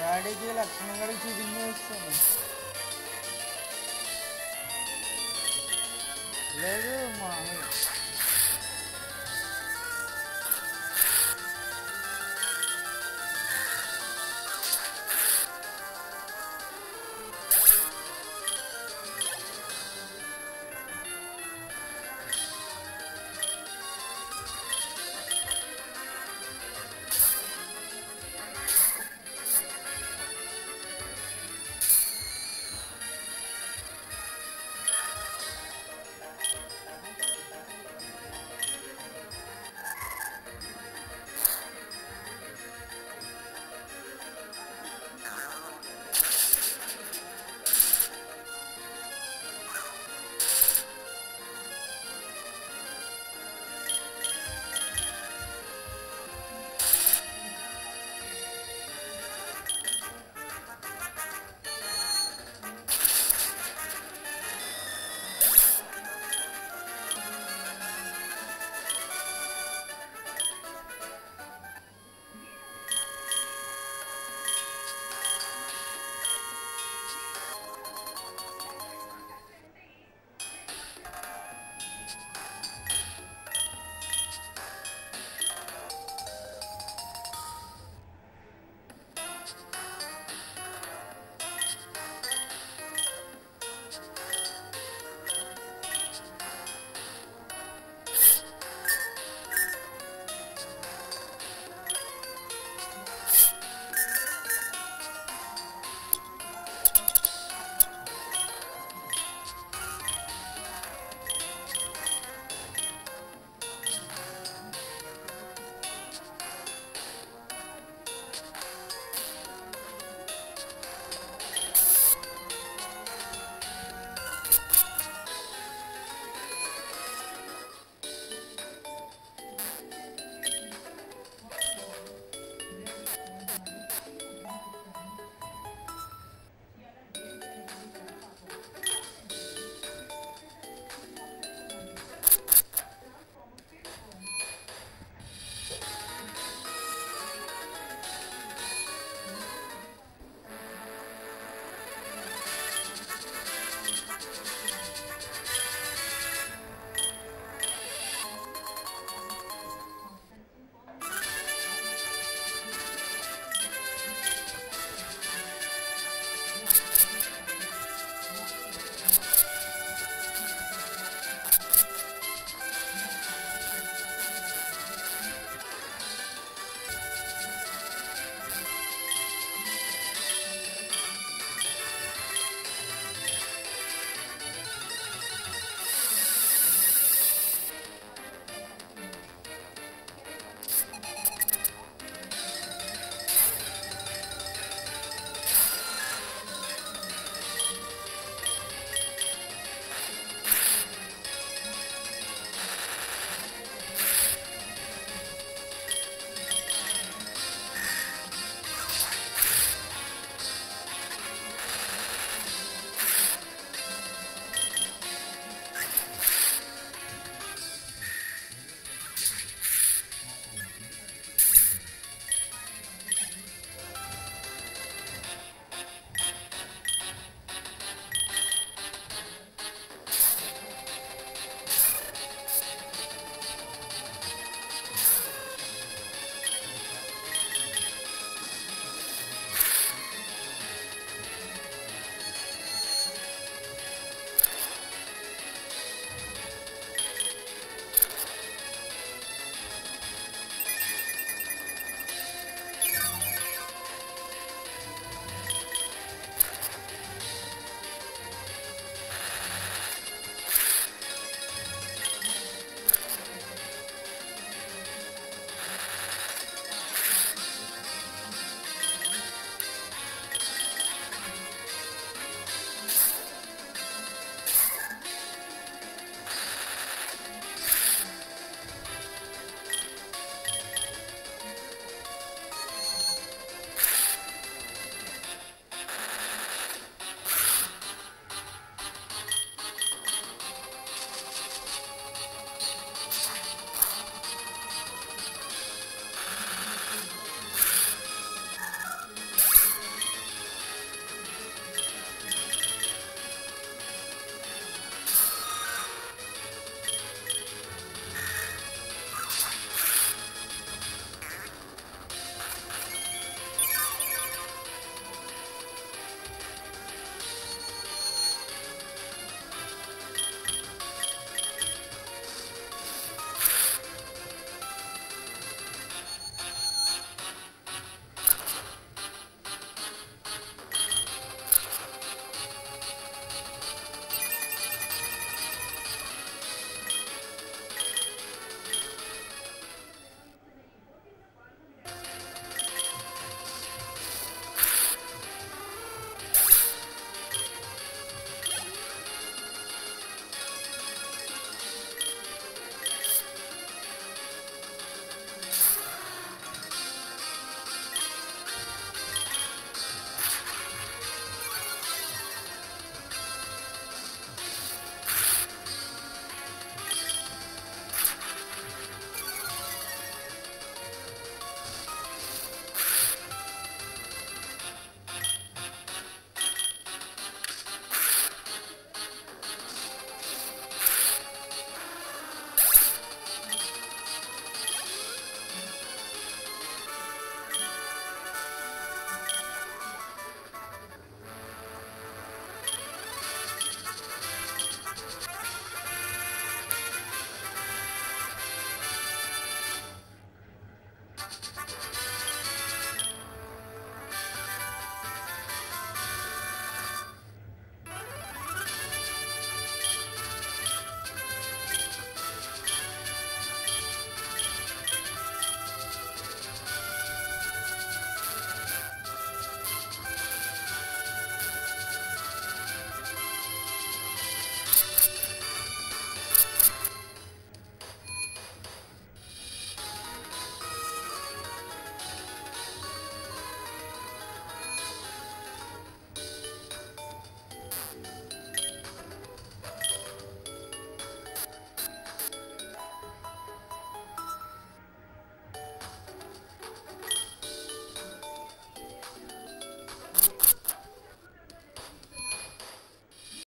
ജാഡേജ് ലക്ഷണങ്ങൾ ചുരുങ്ങി വെച്ചാണ് മാമ